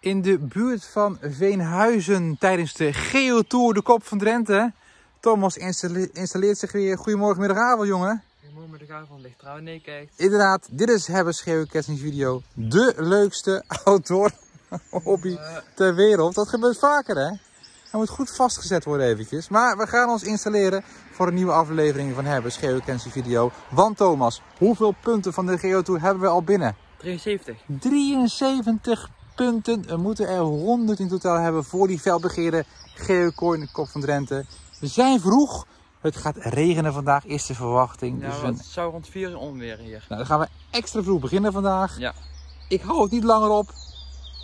in de buurt van Veenhuizen tijdens de Geotour de Kop van Drenthe. Thomas installe- installeert zich weer. Goedemorgen, middag, avond, jongen. Goedemorgen met de avond, ligt trouw nee kijkt. Inderdaad, dit is Hebbers Geocaching De leukste outdoor hobby ter wereld. Dat gebeurt vaker, hè? Hij moet goed vastgezet worden eventjes. Maar we gaan ons installeren voor een nieuwe aflevering van Hebbers Geocaching Video. Want Thomas, hoeveel punten van de Geotour hebben we al binnen? 73. 73 punten. We moeten er 100 in totaal hebben voor die felbegeerde Geocoin Kop van Drenthe. We zijn vroeg. Het gaat regenen vandaag, is de verwachting. Ja, dus het zou rond 4 uur onweer hier. nou, dan gaan we extra vroeg beginnen vandaag. Ja. Ik hou het niet langer op.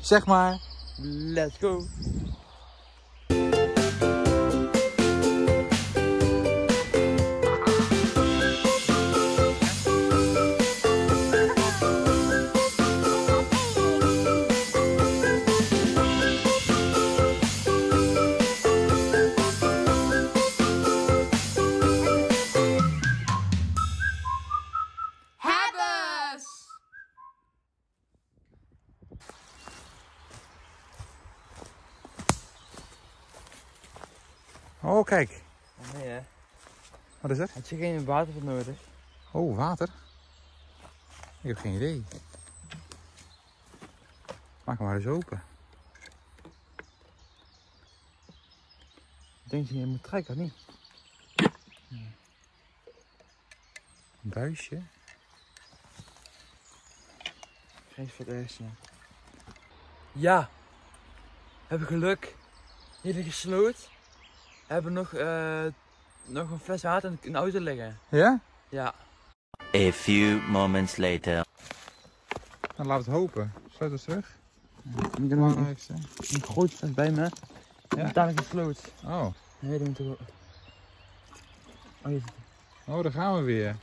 Zeg maar. Let's go. Oh, kijk. Nee hè. Wat is er? Had je geen water voor nodig? Oh, water. Ik heb geen idee. Maak hem maar eens open. Denk je, je moet trekken of niet? Een buisje. Geen voor het eerste. Ja. Hebben geluk. Hier liggen sloot. Hebben nog, eh, nog een fles water in de auto liggen. Ja? Ja. A few moments later. Dan laten we het hopen. Sluit eens terug. Ik heb nog een, een groot fles bij me. Ja. Dadelijk een sloot. Oh. Nee, die moet er wel- Oh, hier. Oh, daar gaan we weer.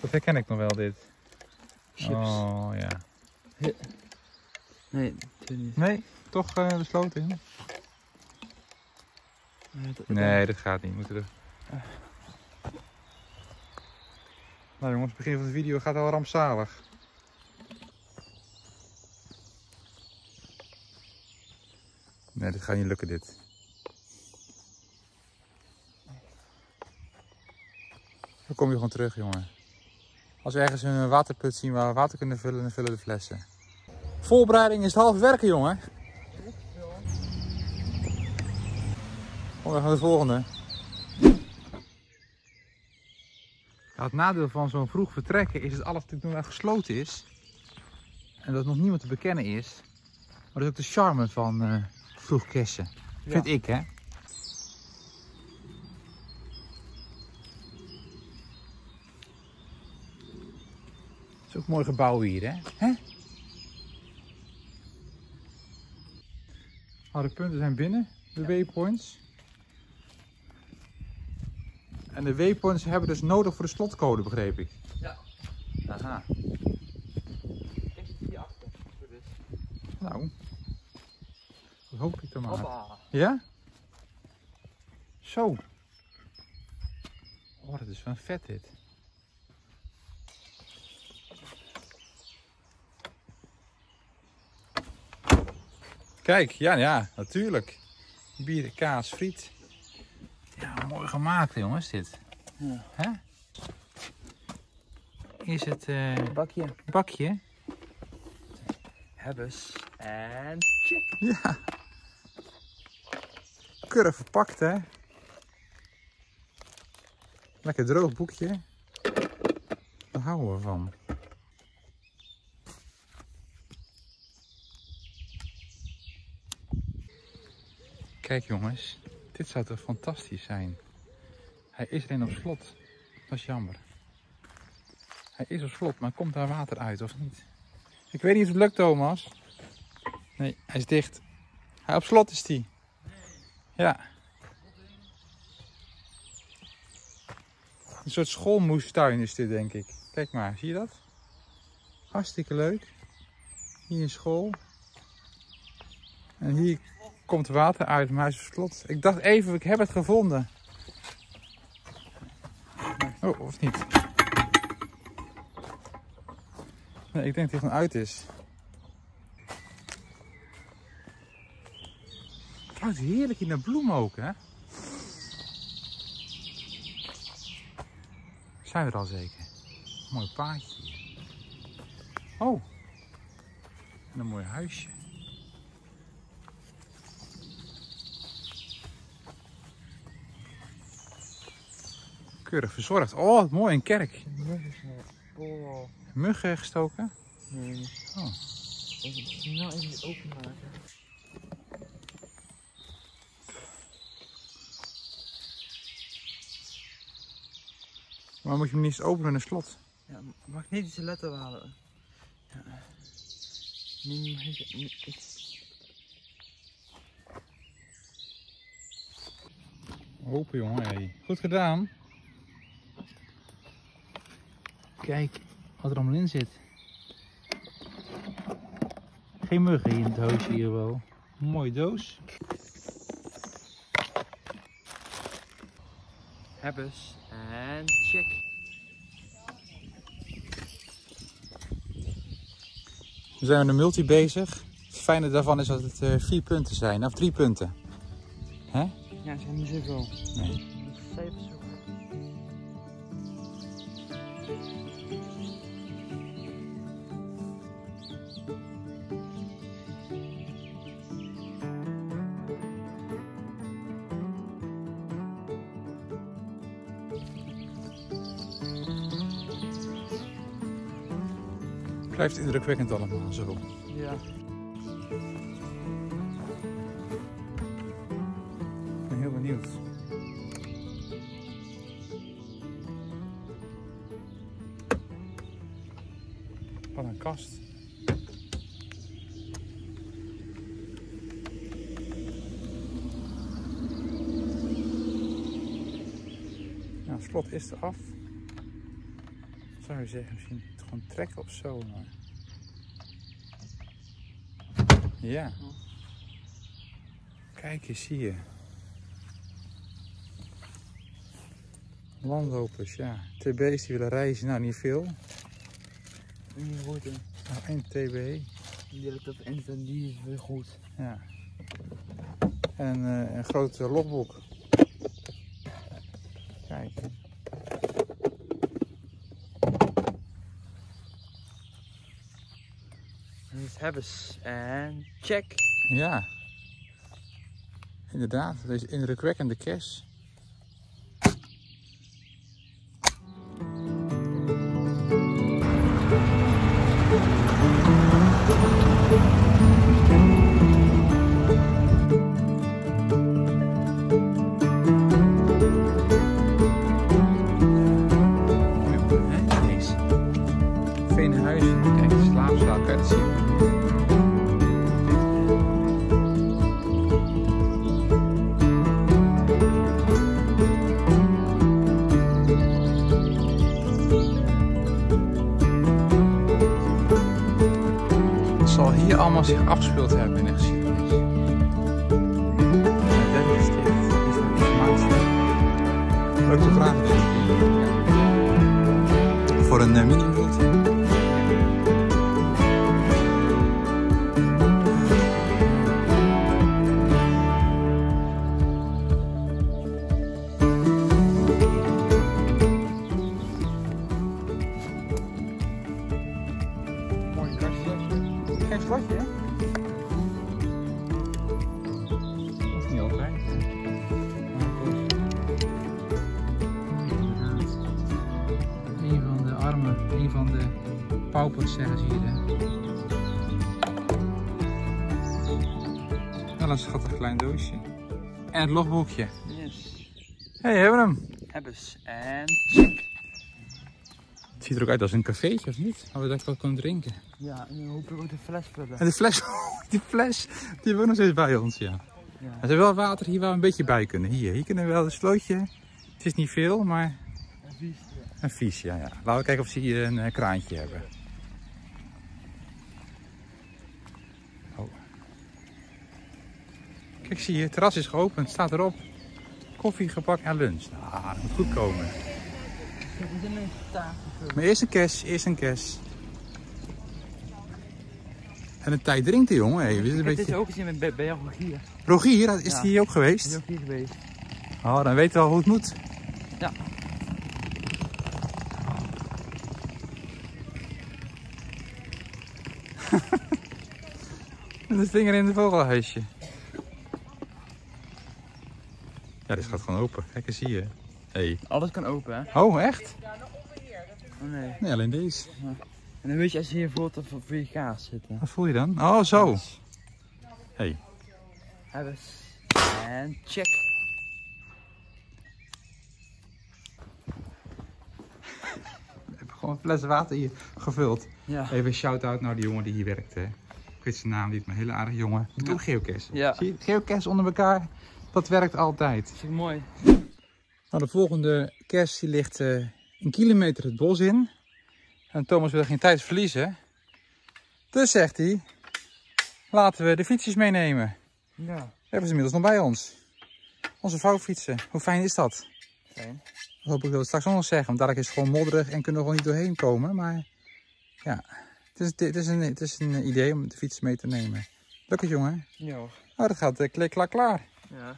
Dat herken ik nog wel, dit. Chips. Oh, ja. Nee, natuurlijk niet. Nee, toch eh, de sloot in? Nee, dat- gaat niet. We moeten er... Nou jongens, het begin van de video gaat al rampzalig. Nee, dit gaat niet lukken dit. Dan kom je gewoon terug, jongen. Als we ergens een waterput zien waar we water kunnen vullen, dan vullen we de flessen. Voorbereiding is het half werken, jongen. Kom, we gaan de volgende. Ja, het nadeel van zo'n vroeg vertrekken is dat alles natuurlijk nog gesloten is. En dat nog niemand te bekennen is. Maar dat is ook de charme van eh, vroeg cashen. Vind ik, hè? Het is ook een mooi gebouw hier, hè? hè? De punten zijn binnen, de waypoints. En de waypoints hebben dus nodig voor de slotcode, begreep ik. Ja. Aha. Ik zit hier achter. Nou. Dat hoop ik dan maar. Hoppa. Ja? Zo. Oh, dat is wel vet dit. Kijk, ja, ja, natuurlijk. Bier, kaas, friet. Mooi gemaakt, jongens, dit. Ja. Hè? Is het eh Bakje. bakje? Hebbes. En check. Ja. Keurig verpakt, hè? Lekker droog boekje. Daar houden we van. Kijk jongens, dit zou toch fantastisch zijn. Hij is alleen op slot. Dat is jammer. Hij is op slot, maar komt daar water uit of niet? Ik weet niet of het lukt, Thomas. Nee, hij is dicht. Hij op slot is die. Ja. Een soort schoolmoestuin is dit, denk ik. Kijk maar, zie je dat? Hartstikke leuk. Hier een school. En hier komt water uit, maar hij is op slot. Ik dacht even, ik heb het gevonden. Oh, of niet? Nee, ik denk dat hij gewoon uit is. Het heerlijk in de bloem ook, hè? Zijn we er al zeker? Mooi paadje. Oh, een mooi huisje. Keurig verzorgd. Oh, wat mooi, een kerk. Oh. Muggen gestoken. Nee. Oh. Nou even openmaken. Maar moet je hem niet eens openen in een slot? Ja, magnetische letter halen. Ja. Nee, Open jongen, hey. goed gedaan. Kijk wat er allemaal in zit. Geen muggen in het doosje hier wel. Een mooie doos. Hebbes en check. We zijn met een multi bezig. Het fijne daarvan is dat het eh, vier punten zijn, of drie punten. Hè? Ja, zijn niet zoveel. Nee. Blijft indrukwekkend allemaal zo. Ja. Ik ben heel benieuwd. Wat een kast. Nou, het slot is eraf. Zou je zeggen, misschien gewoon trekken of zo. Maar... Ja. Kijk eens hier. Landlopers, ja. TB's die willen reizen, nou niet veel. Goed in. Nou, één TB. Die op internet, die is weer goed. Ja. En eh, een groot eh, logboek. Kijk. Dit is Hebbes en check. Ja. Inderdaad, deze indrukwekkende kers. Zich afgespeeld een van de paupers zeggen ze hier. Hè? Wel een schattig klein doosje. En het logboekje. Yes. Hé, hey, hebben we hem. Hebbes en check. Het ziet er ook uit als een cafeetje, of niet? Waar we daar wel kunnen drinken. Ja, en dan hoop ik ook de fles vullen. En de fles, die fles, die hebben we nog steeds bij ons, ja. Ja. Er is wel water hier waar we een beetje bij kunnen. Hier, hier kunnen we wel een slootje. Het is niet veel, maar vies, ja. een vies, ja, ja. Laten we kijken of ze hier een eh, kraantje hebben. Oh. Kijk, zie je, het terras is geopend, staat erop. Koffie, gebak en lunch. Nou, dat moet goed komen. Maar eerst een cash, eerst een cash. En een tijd drinkt hij, jongen. Hey, dit is een beetje... ook gezien bij, bij Rogier. Rogier, is Ja. die hier ook Is geweest? hij ook hier geweest? Oh, dan weten we al hoe het moet. Ja. de vinger in het vogelhuisje. Ja, dit gaat gewoon open. Kijk eens hier. Hey. Alles kan open, hè? Oh, echt? Oh nee. Nee, alleen deze. En dan weet je als je hier voor, voor, voor je gaas zitten. Wat voel je dan? Oh, zo. Hey. Hebben. En check. We hebben gewoon een fles water hier gevuld. Ja. Even een shout-out naar die jongen die hier werkte. Ik weet zijn naam niet, maar een hele aardige jongen. Doet Ja. ook geocache. Ja. Zie je, geocache onder elkaar, dat werkt altijd. Dat ik mooi. Nou, de volgende kerst die ligt eh, een kilometer het bos in. En Thomas wil geen tijd verliezen. Dus zegt hij, laten we de fietsjes meenemen. Ja. We hebben ze inmiddels nog bij ons. Onze vouwfietsen. Hoe fijn is dat? Fijn. Dat hoop ik dat we straks nog zeggen. Want daar is het gewoon modderig en kunnen we gewoon niet doorheen komen. Maar ja, het is, is, een, het is een idee om de fiets mee te nemen. Lukt het jongen? Ja. Oh, dat gaat uh, klik, klak, klaar. Ja.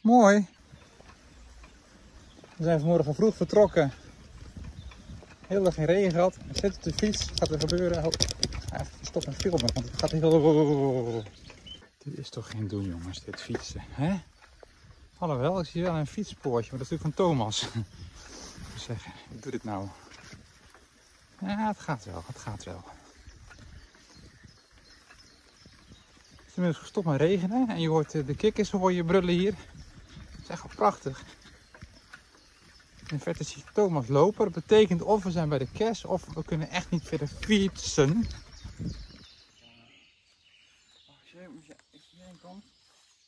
Mooi. We zijn vanmorgen vroeg vertrokken. Heel erg geen regen gehad. Ik zit op de fiets. Wat gaat er gebeuren? Oh, even stop en filmen, want het gaat heel... Dit is toch geen doen jongens, dit fietsen. Hè? Alhoewel, ik zie wel een fietspoortje, maar dat is natuurlijk van Thomas. Ik moet zeggen, ik doe dit nou. Ja, het gaat wel, het gaat wel. Is inmiddels gestopt met regenen en je hoort eh, de kikkers hoor je brullen hier. Het is echt wel prachtig. In de verte zie Thomas lopen. Dat betekent of we zijn bij de kerst of we kunnen echt niet verder fietsen.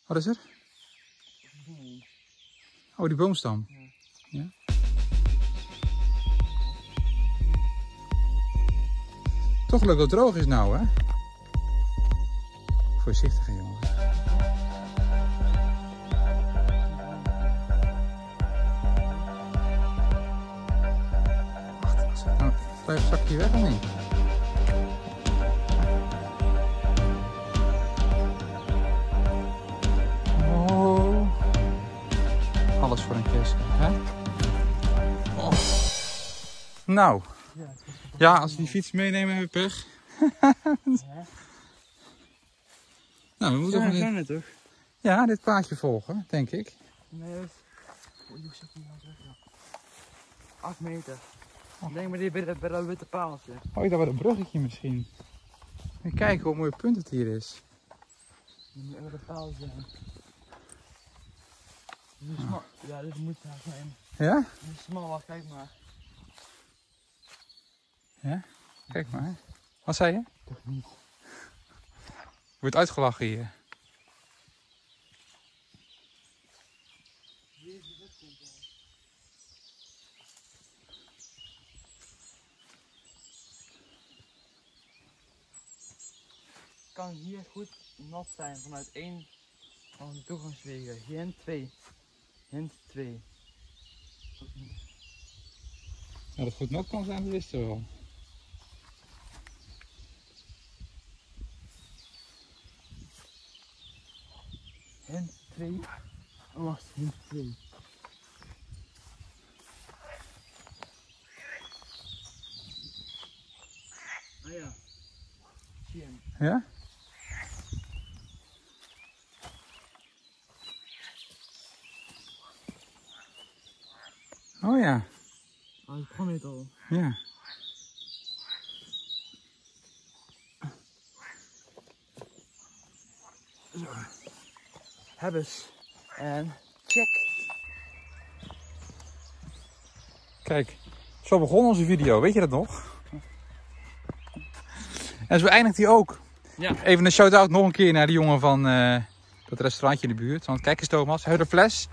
Wat is er? Oh, die boomstam. Ja. Toch leuk dat het droog is nou, hè? Voorzichtig, jongen. Nou blijf zak je weg of niet? Oh. Alles voor een kerst, hè? Oh. Nou, ja, als we die fiets meenemen hebben we pech. nou, we moeten Ja, dit, het toch? ja, dit paadje volgen, denk ik. Nee, dat. Oei, hoe zit die nou terug? joh? 8 meter. Ik denk maar die bij, dat- bij dat witte paaltje. Oh, dat wordt een bruggetje misschien. En kijk hoe mooi punt het hier is. Dat moet echt een paal zijn. Dit is. Ja, dit moet daar zijn. Ja? Dit is smal, wacht, kijk maar. Kijk maar. Wat zei je? Toch niet. Wordt uitgelachen hier. kan hier goed nat zijn vanuit één van de toegangswegen. Hint 2. Hint 2. Ja, dat het goed nat kan zijn, dat wisten we wel. Hint 2. Oh, wacht, hint 2. Ah ja. Zie je hem? Ja? Oh ja, Oh, ik kwam dit al. Hebbes. En check. Kijk, zo begon onze video, weet je dat nog? En zo eindigt hij ook. Ja. Even een shout-out nog een keer naar die jongen van eh, dat restaurantje in de buurt. Want kijk eens Thomas, heb je de fles?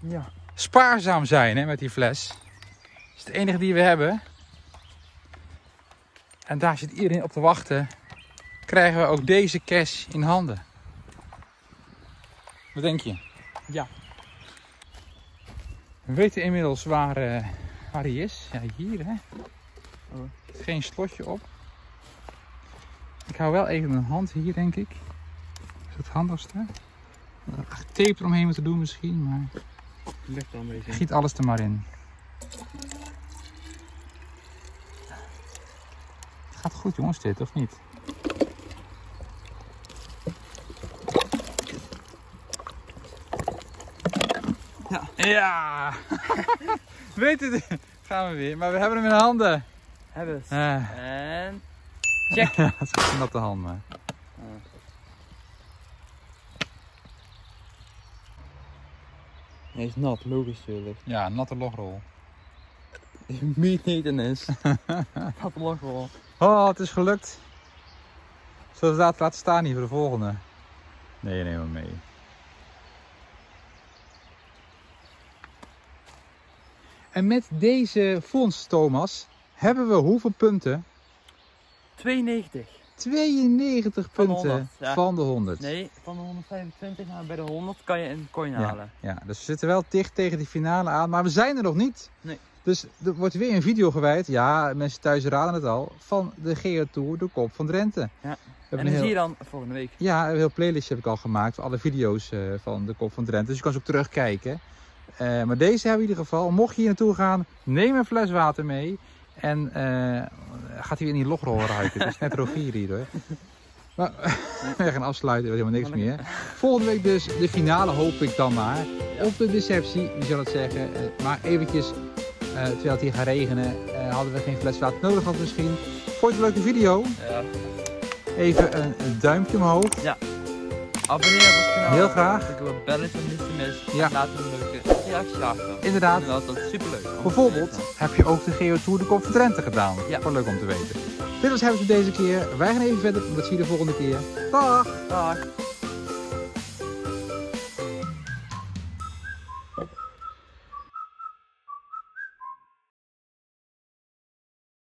Ja. Spaarzaam zijn hè, met die fles. Dat is de enige die we hebben. En daar zit iedereen op te wachten. Krijgen we ook deze cash in handen. Wat denk je? Ja. We weten inmiddels waar, eh, waar hij is. Ja, hier hè. Oh. Geen slotje op. Ik hou wel even een hand hier, denk ik. Is het handigste? Tape eromheen moeten doen misschien, maar Ligt er een beetje. giet alles er maar in. Het gaat goed jongens dit, of niet? Ja. Weet het? Gaan we weer, maar we hebben hem in de handen. Hebben we het. En... Ja, het is een natte handen. Hij is nat, logisch natuurlijk. Ja, een natte logrol. Meat niet in is. Wat log wel. Oh, het is gelukt. Zullen we dat laten staan hier voor de volgende? Nee, neem maar mee. En met deze fonds, Thomas, hebben we hoeveel punten? 92. 92 Van de punten 100, ja. van de 100. Nee, van de 125 naar bij de 100 kan je een coin Ja. halen. Ja, dus we zitten wel dicht tegen die finale aan, maar we zijn er nog niet. Nee. Dus er wordt weer een video gewijd, ja, mensen thuis raden het al, van de Geo Tour, de kop van Drenthe. Ja. En die een zie je heel, dan volgende week. ja, een heel playlist heb ik al gemaakt, voor alle video's eh, van de kop van Drenthe. Dus je kan ze ook terugkijken. Eh, maar deze hebben we in ieder geval. Mocht je hier naartoe gaan, neem een fles water mee. En eh, gaat hij weer in die logrol ruiken. Het is net Rogier hier hoor. Maar we gaan afsluiten, we helemaal niks meer. Volgende week dus de finale hoop ik dan maar. Of de deceptie, wie zal het zeggen. Eh, maar eventjes, terwijl het hier gaat regenen, hadden we geen fles water nodig gehad misschien. Vond je het een leuke video? Ja. Even een, een duimpje omhoog. Abonneer op ons kanaal. Heel graag. Ik wil belletje om niet te missen. Ja. Laat een leuke achter. Inderdaad. Dat is superleuk. Bijvoorbeeld heb je ook de Geo Tour de Kop van Drenthe gedaan. Ja. Voor leuk om te weten. Dit was hebben ze deze keer. Wij gaan even verder. Dat zie je de volgende keer. Dag! Dag.